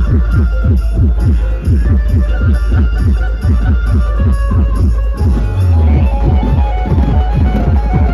Thank you.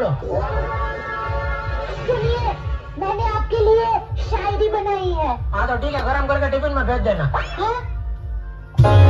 बोलो। सुनिए मैंने आपके लिए शायरी बनाई है। हाँ तो ठीक है गरम करके टिफ़िन में भेज देना। हाँ?